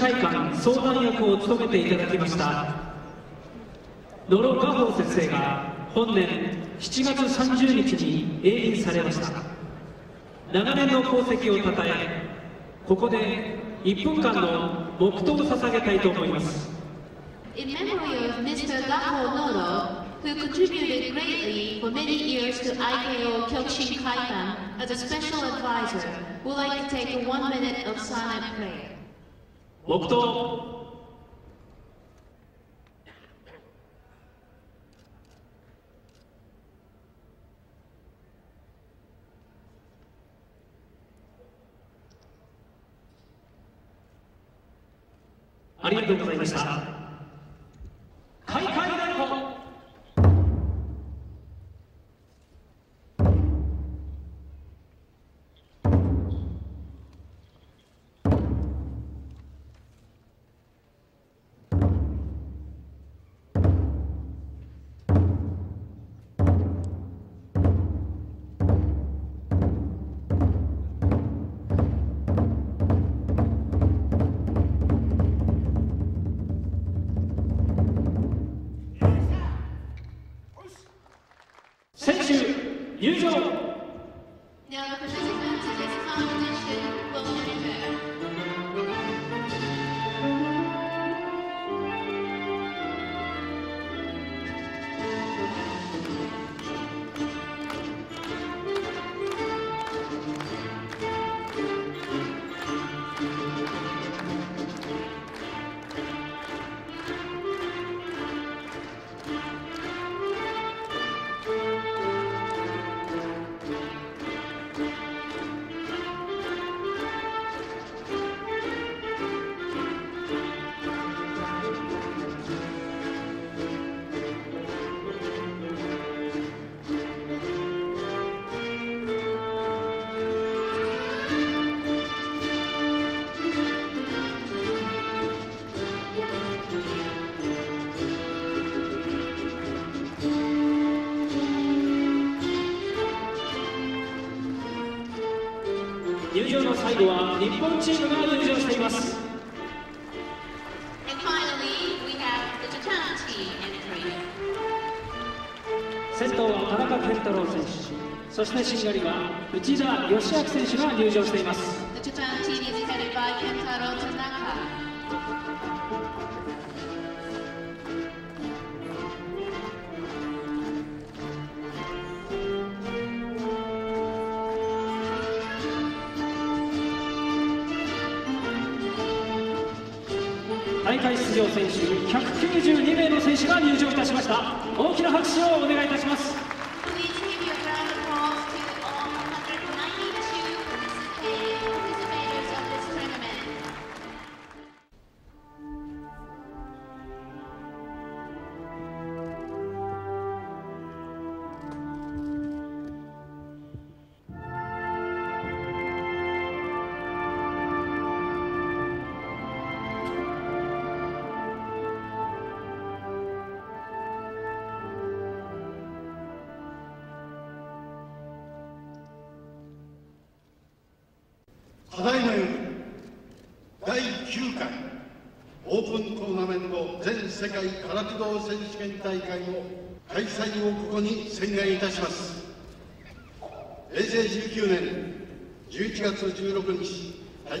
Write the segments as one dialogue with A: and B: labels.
A: 会館相談役を務めていただきました野呂雅宝先生が本年7月30日に永任されました長年の功績をたたえここで1分間の黙祷を捧げたいと思います
B: In memory of Mr. Gaho Noro, who contributed greatly for many years to IKO Kyokushin Kaikan as a special advisor, we'd like to take a one minute of silent prayer.
A: 黙祷。ありがとうございました。開会入場チームが入場しています。先頭は田中健太郎選手そしてしんがりは内田義明選手が入場しています大会出場選手192名の選手が入場いたしました。大きな拍手をお願いいたします。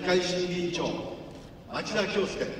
C: 日大会審議委員長町田恭介。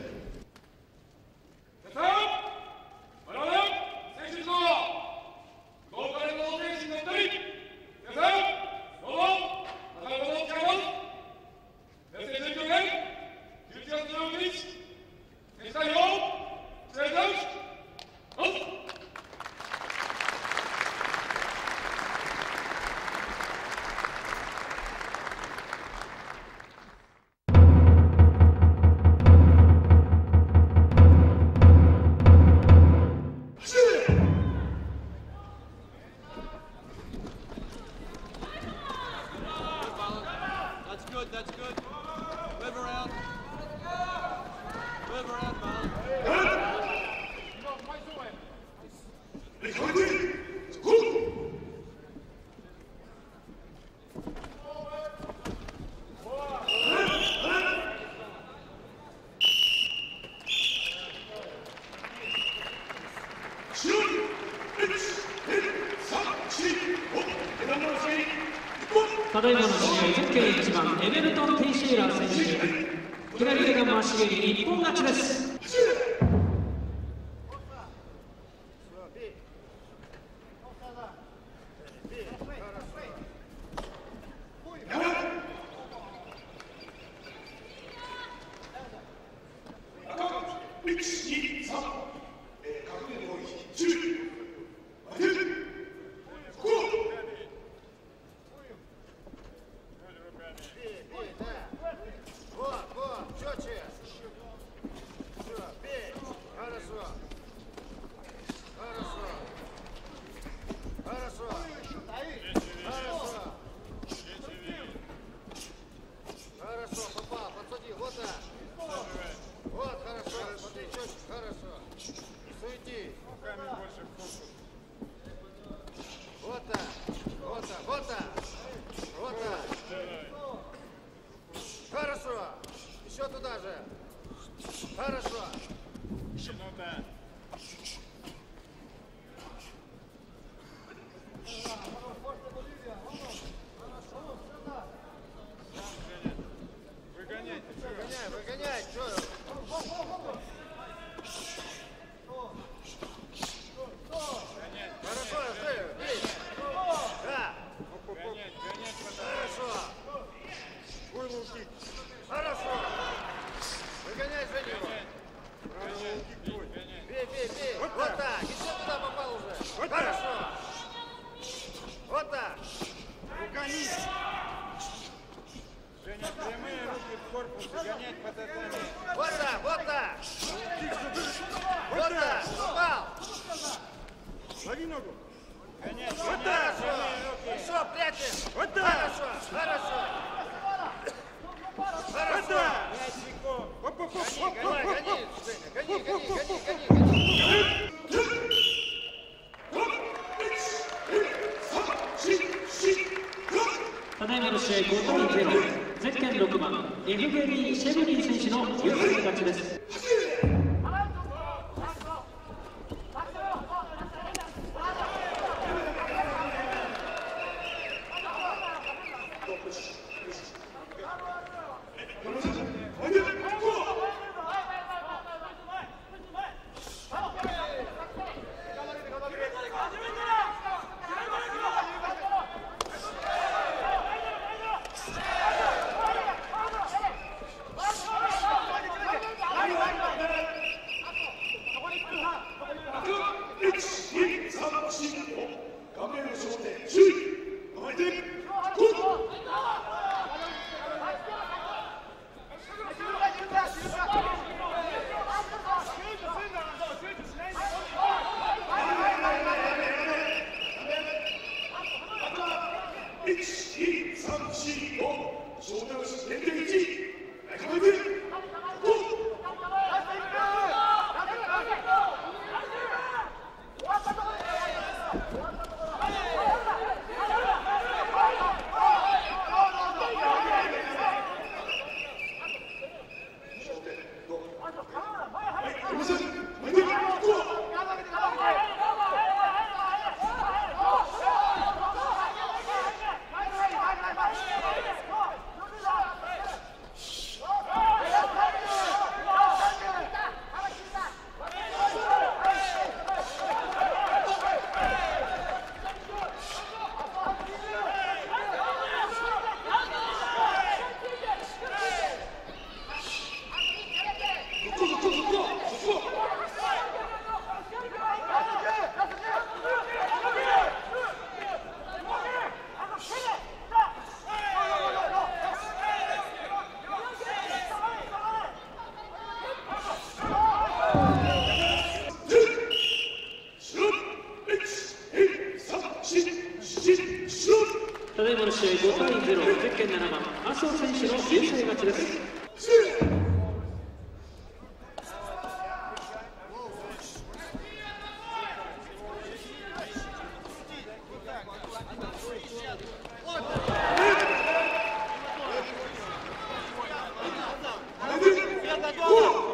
D: 大哥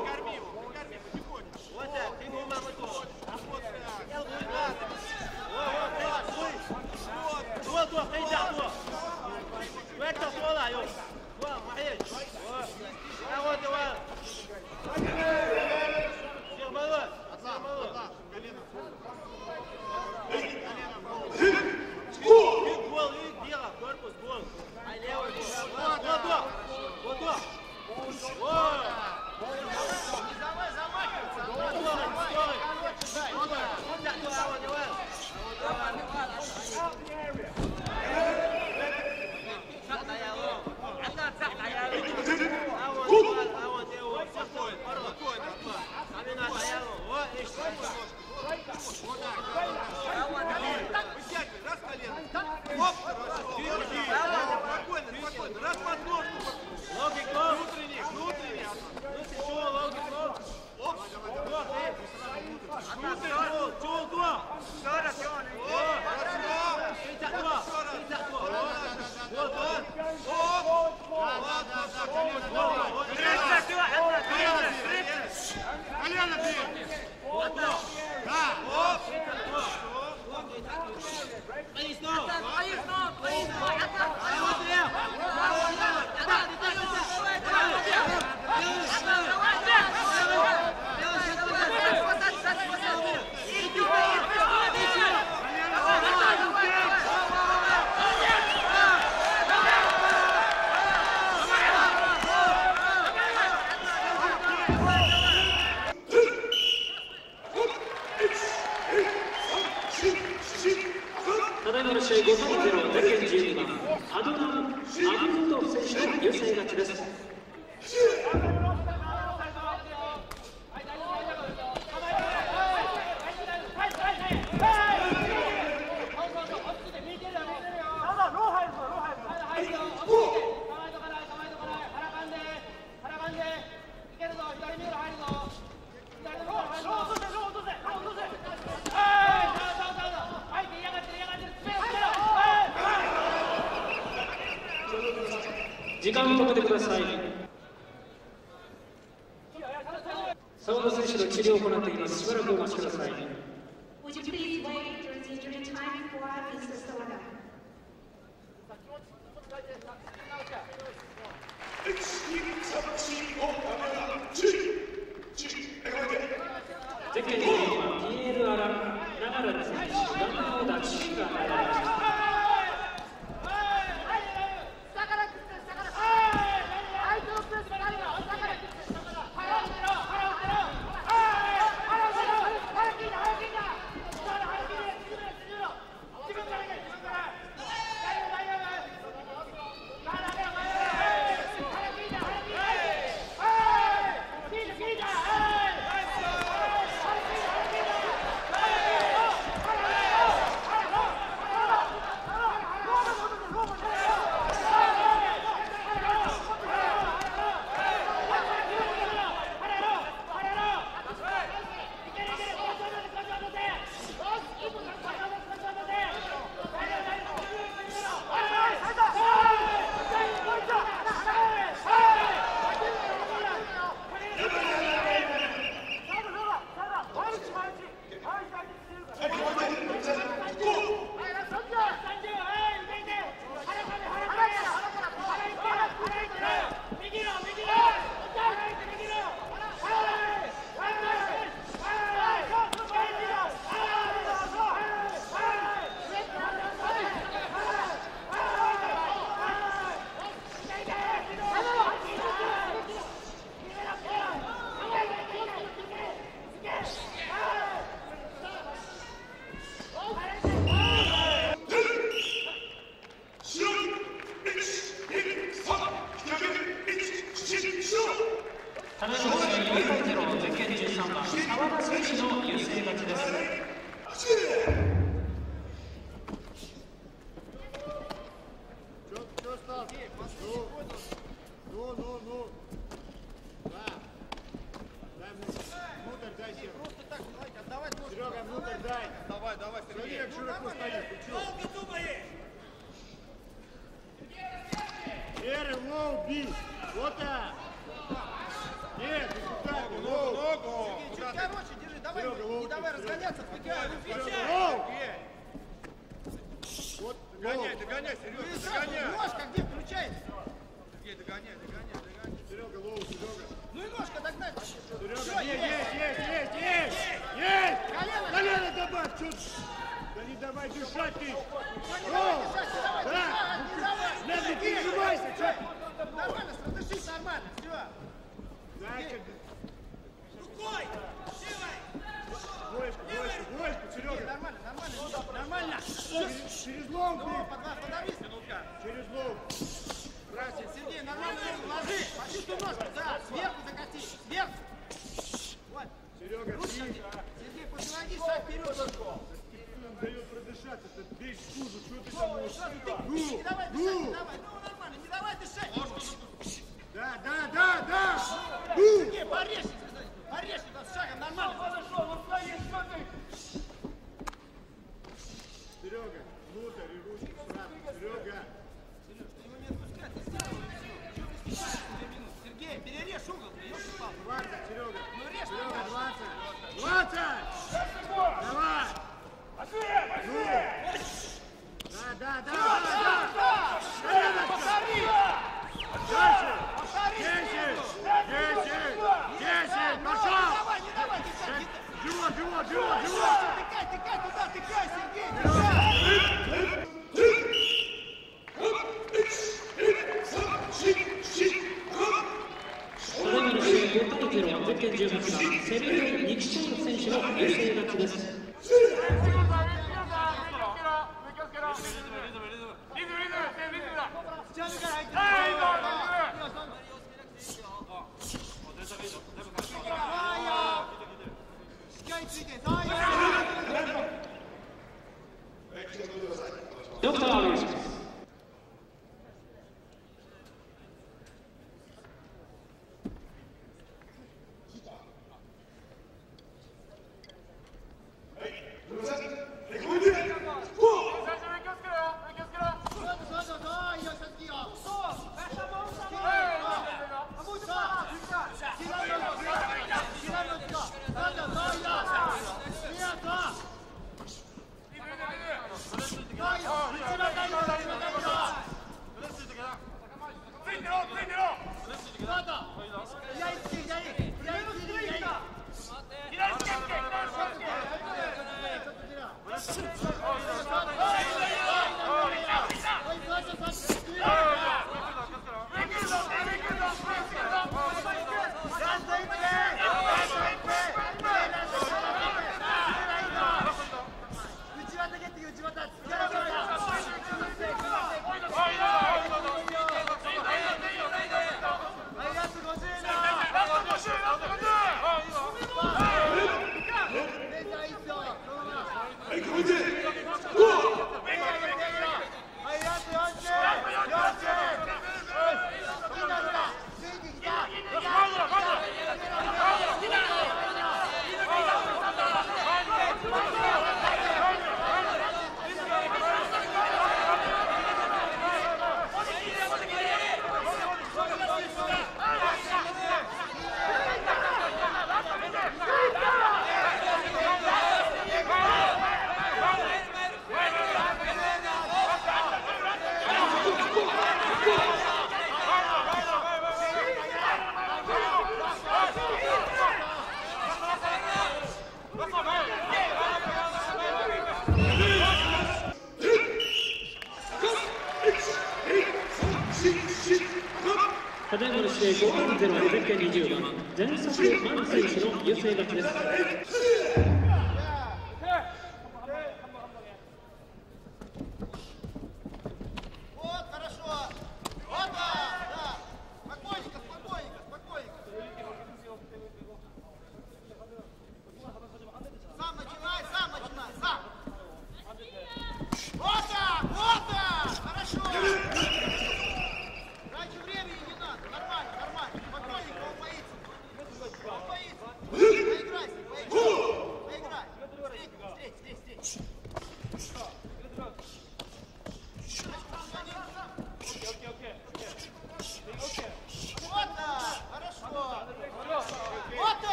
D: ドクター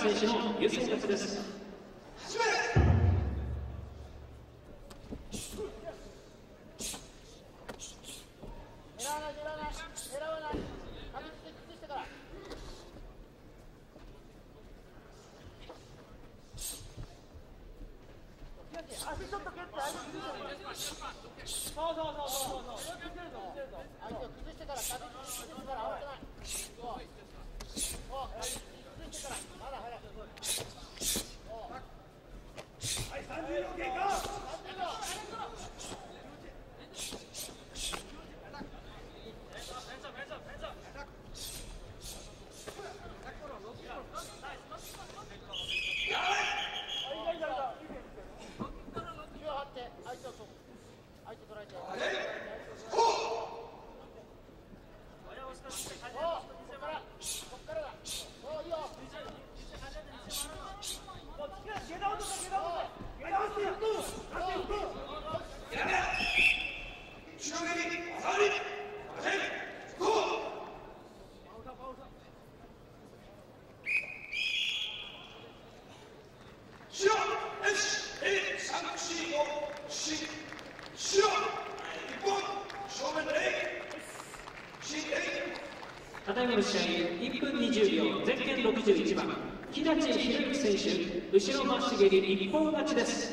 D: 選手の優先勝ちです。前の試合1分20秒、前件61番、木立博之選手、後ろ回し蹴り一本勝ちです。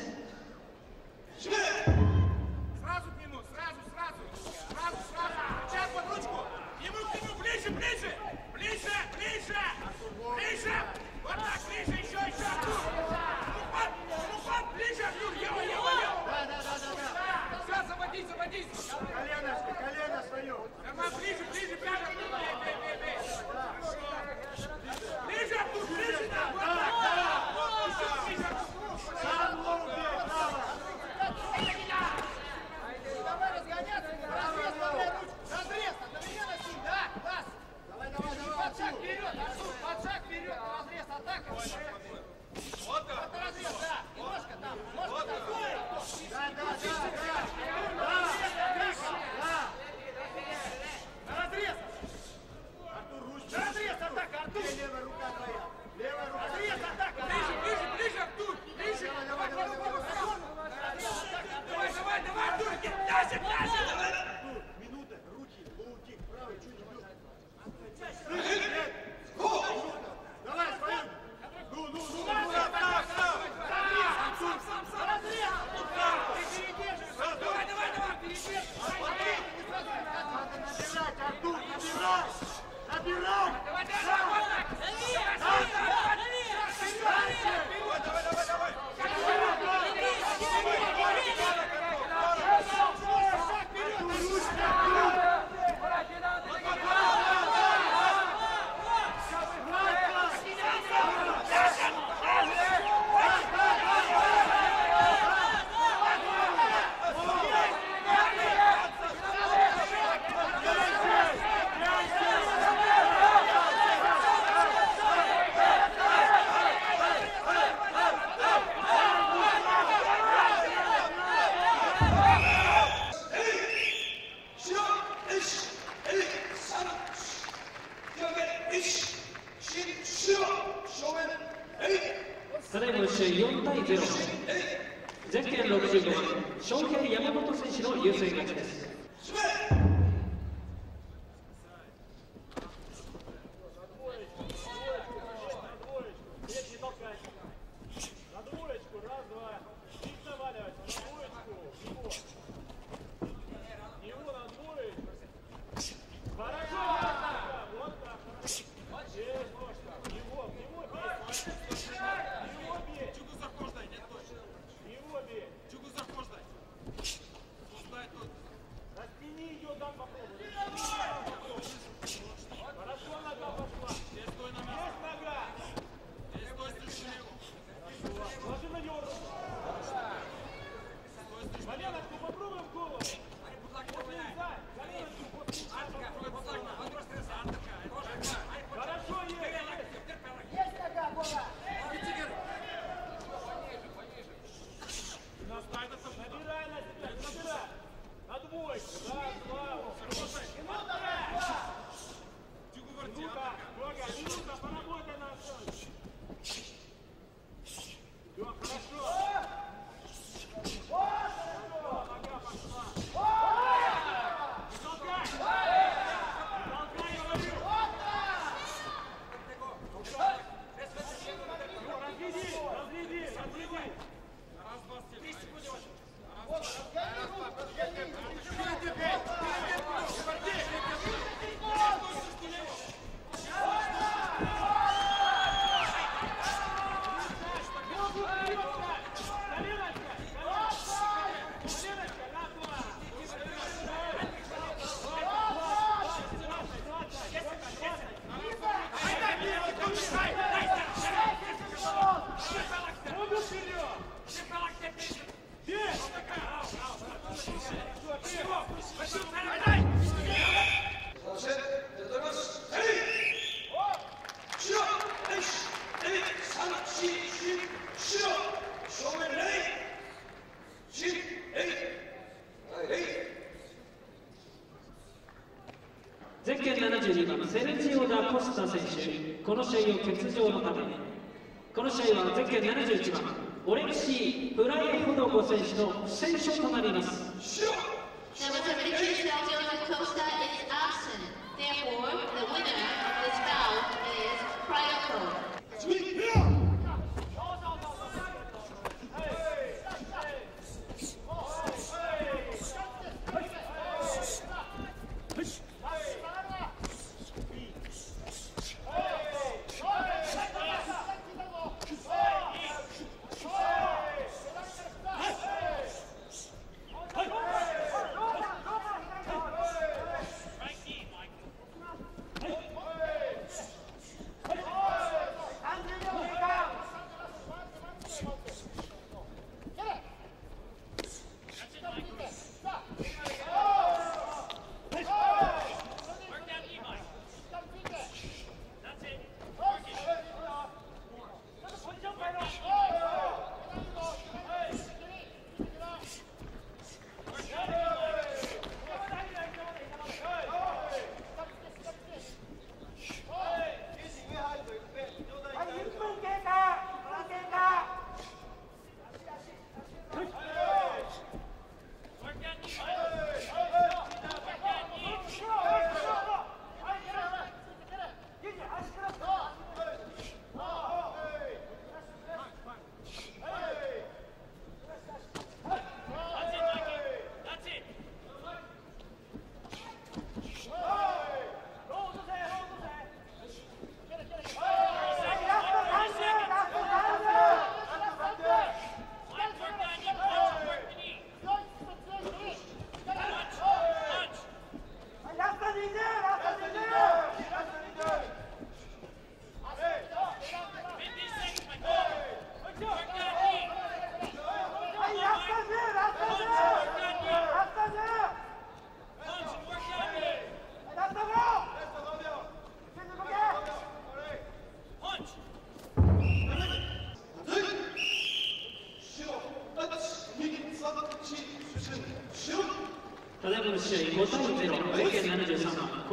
A: この試合を欠場の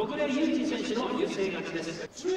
A: こでリュ選手の優勢勝ちです。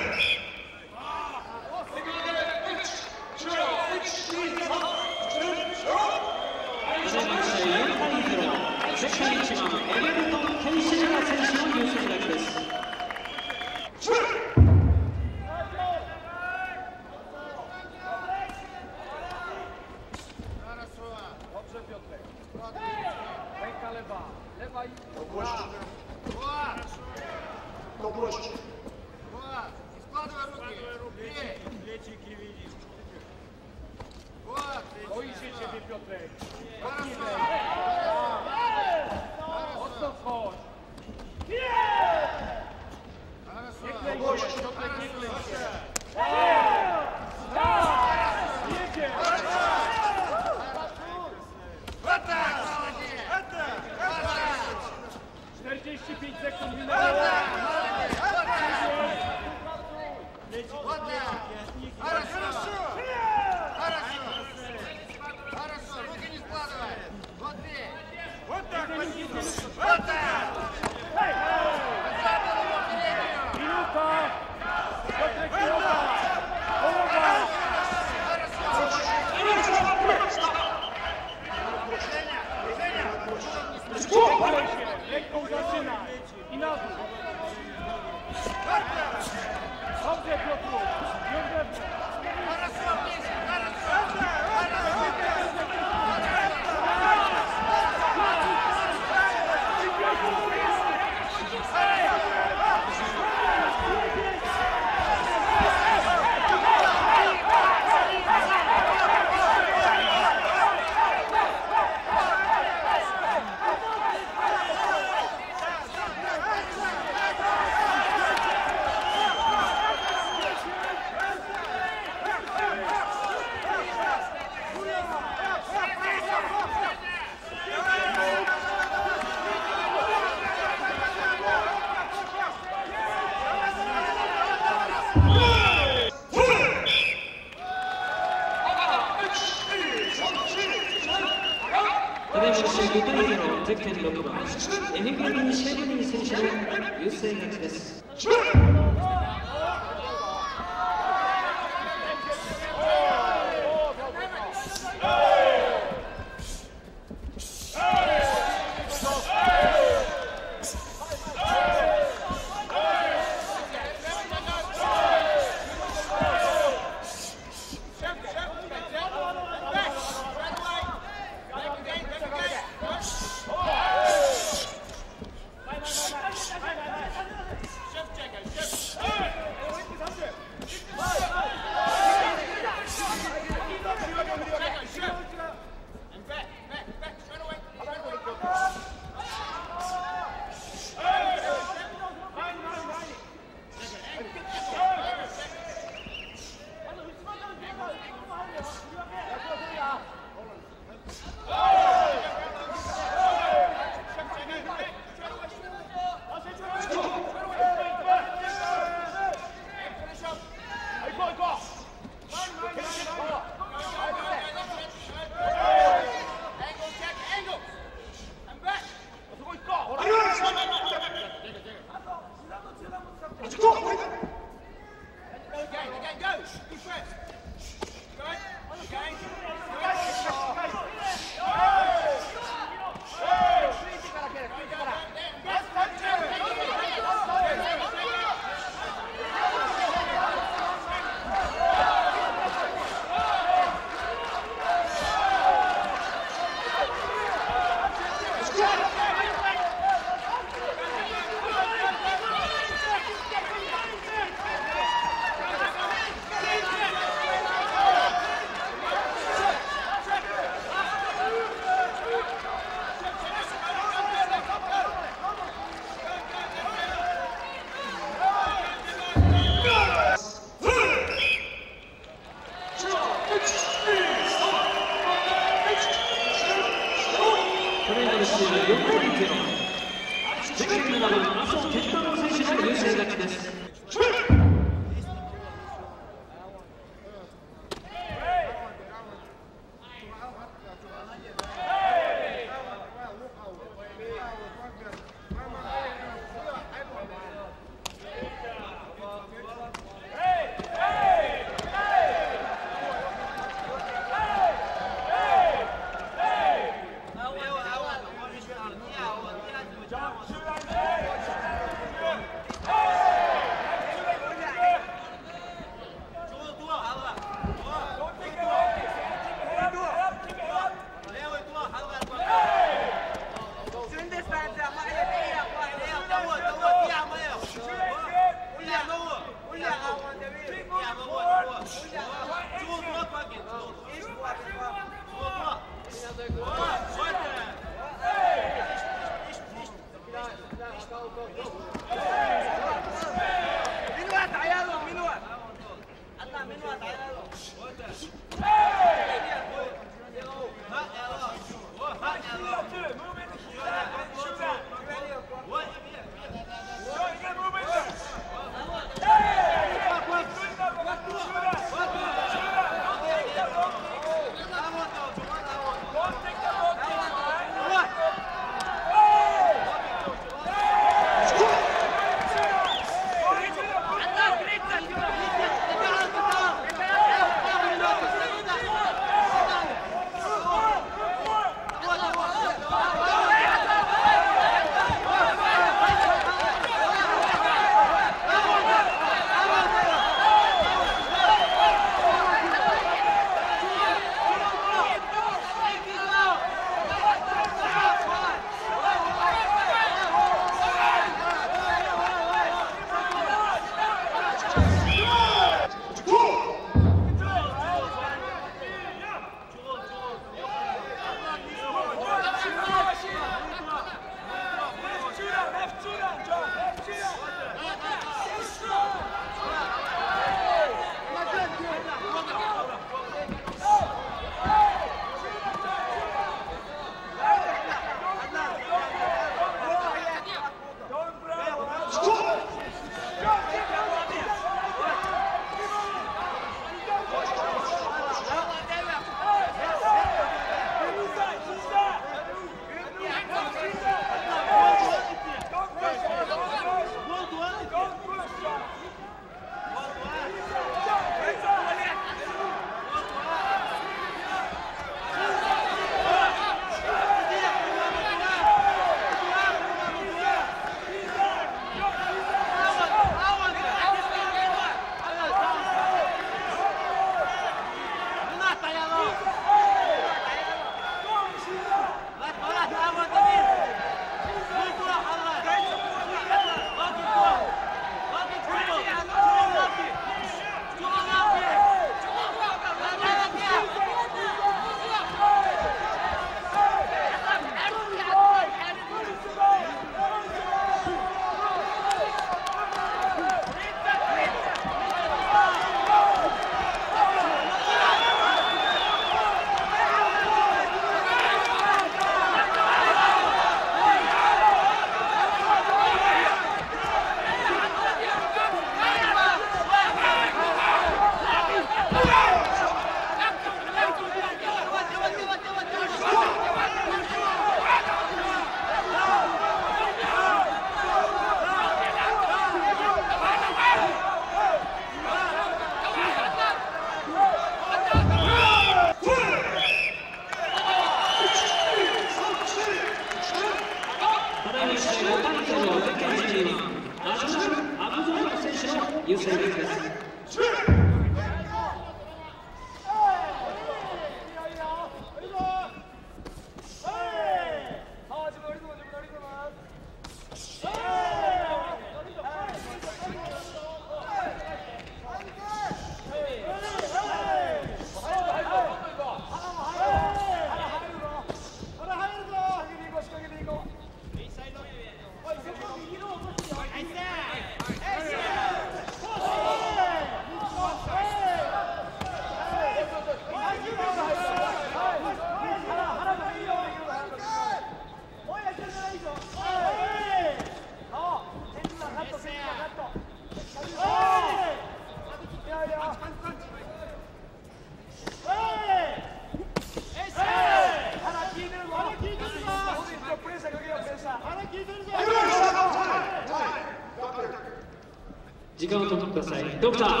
E: 都炸。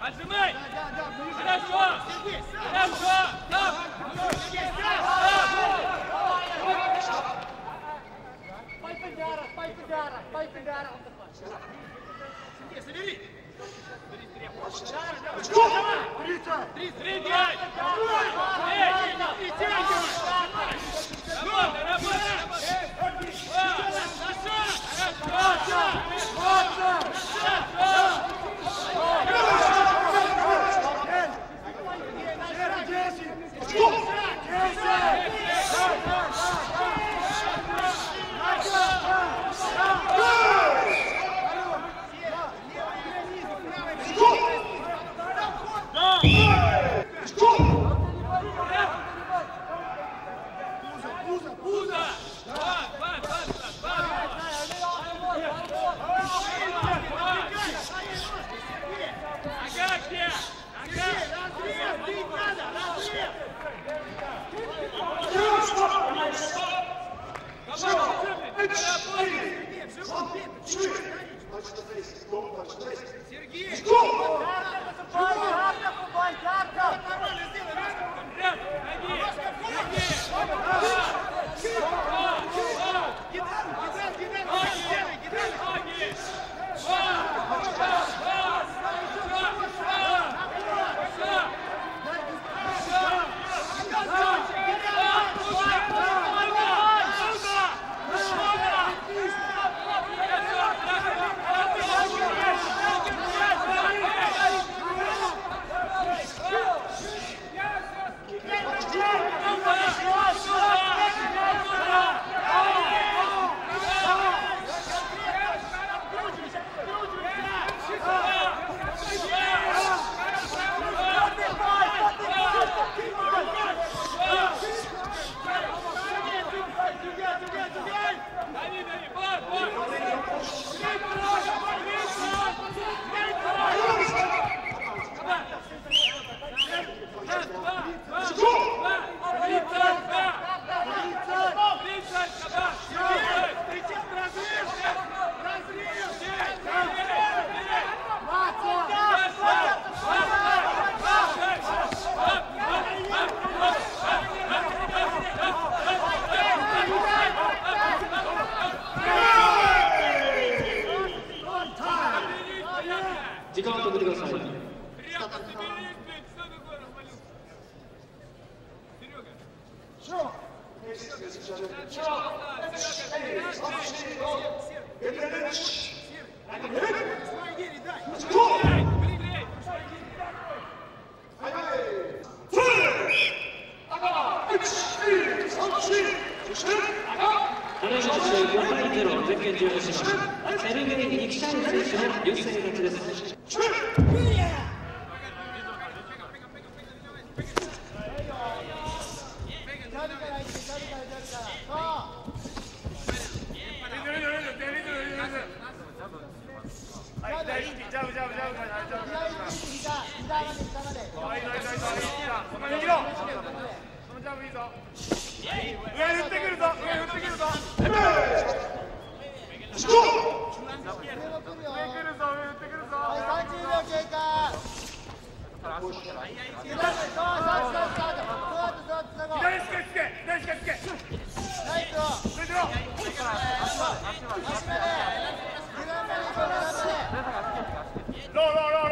E: Отжимай! Хорошо! Хорошо! Стоп! Пайпедара, пайпедара, пайпедара. Собери! Хорошо! Хорошо! Хорошо!
D: Wilson! ローロー
F: ロー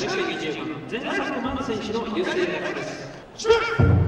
F: 近い
D: 20番、前作選手の優勢です。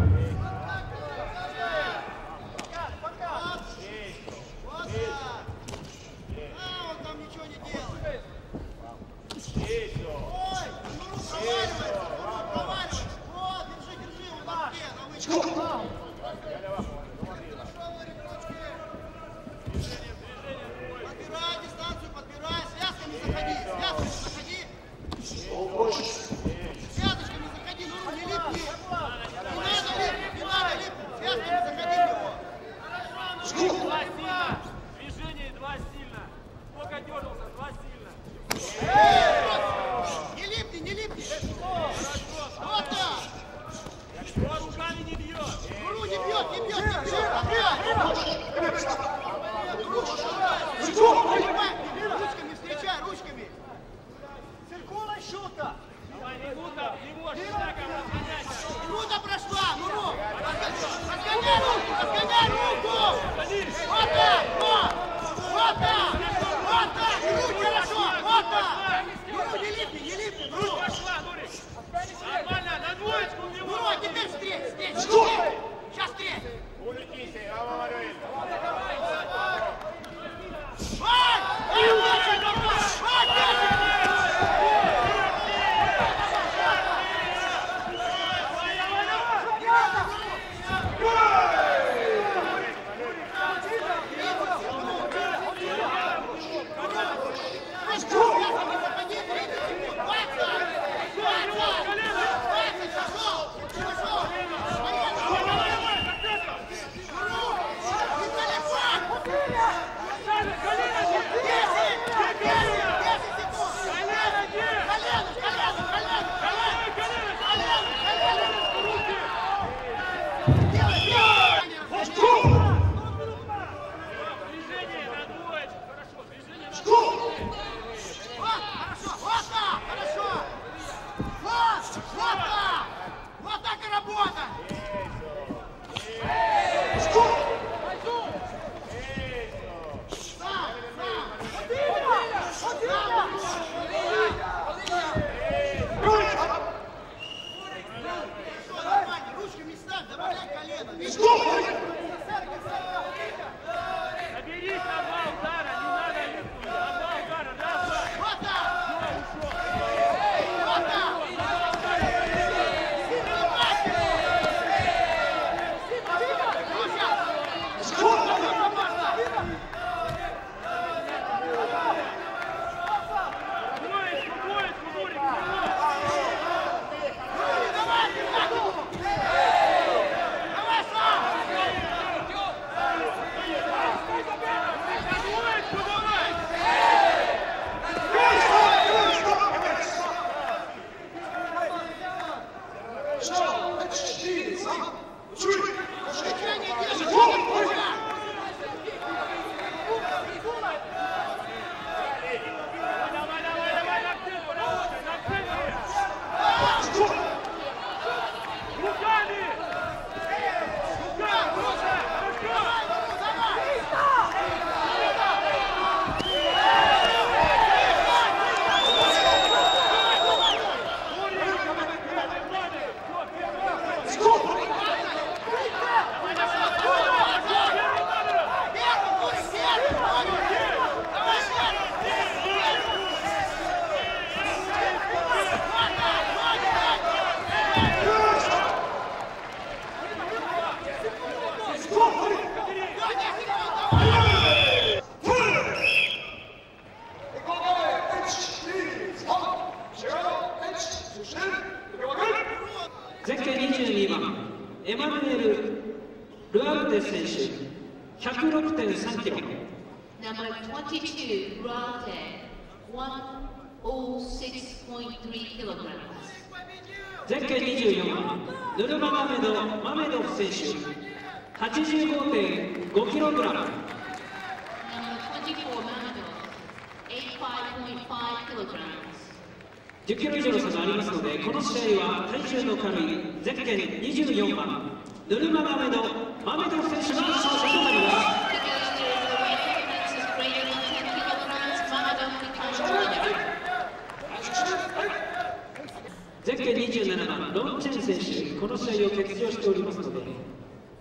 A: 前回27番ロン・チェン選手この試合を欠場しておりますので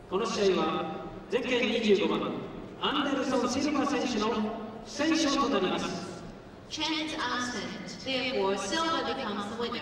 A: この試合は前回25番アンデルソン・シルバ選手の不戦勝となります
D: Austin, therefore Silva becomes the winner.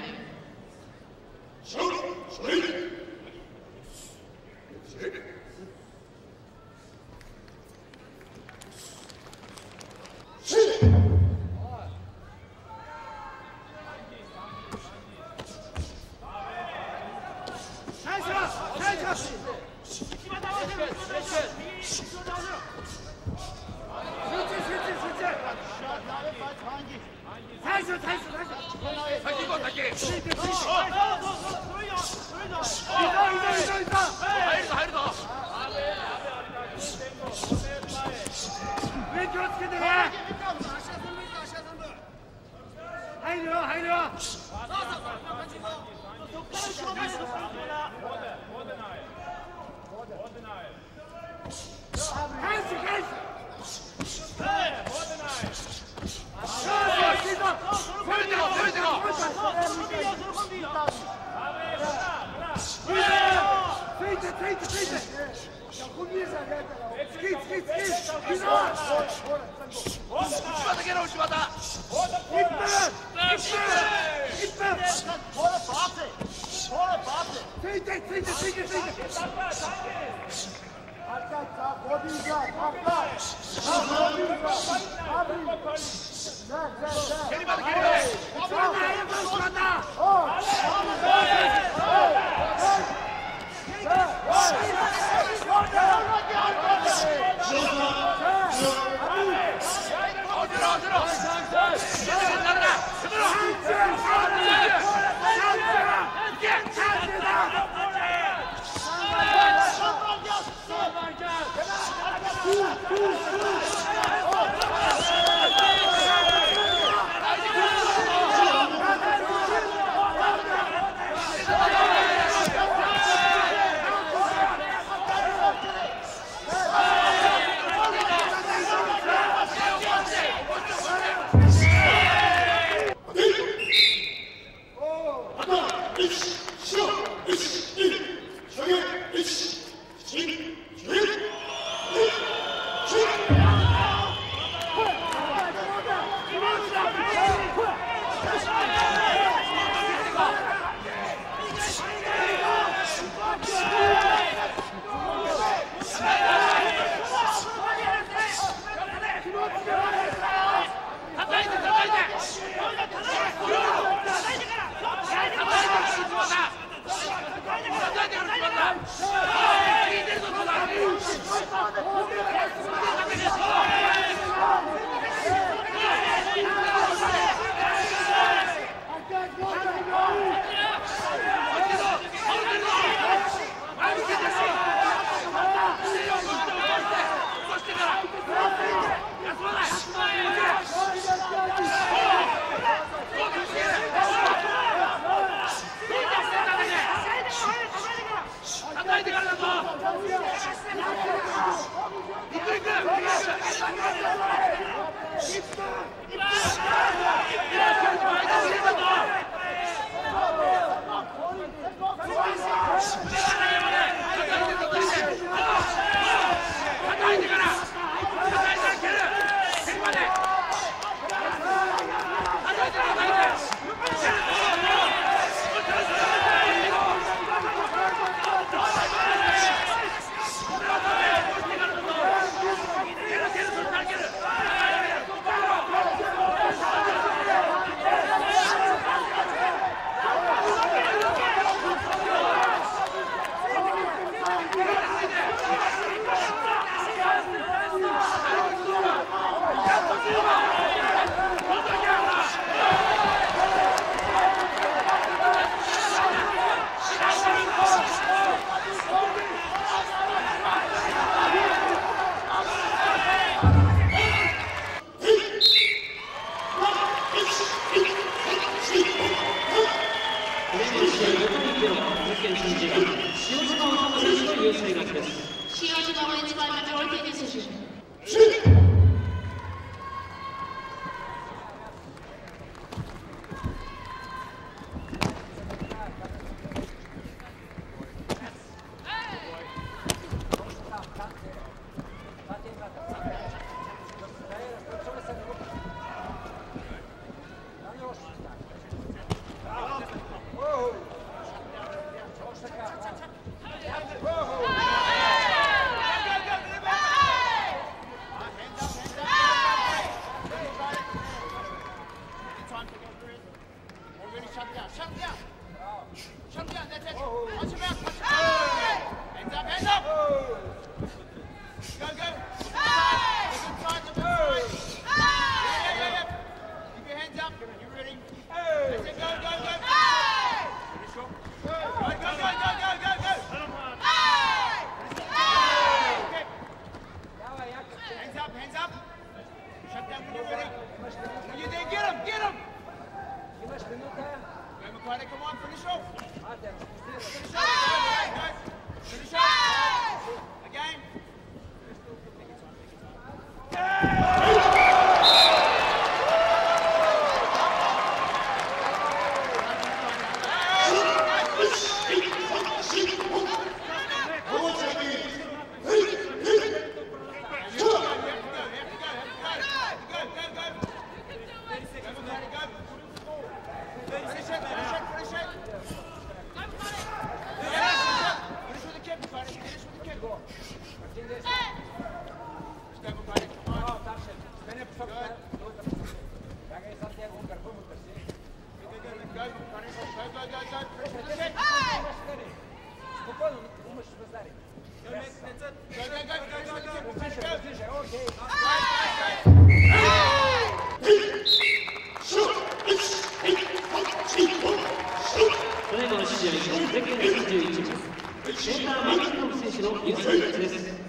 D: 21 31センターマキット選手の入水です。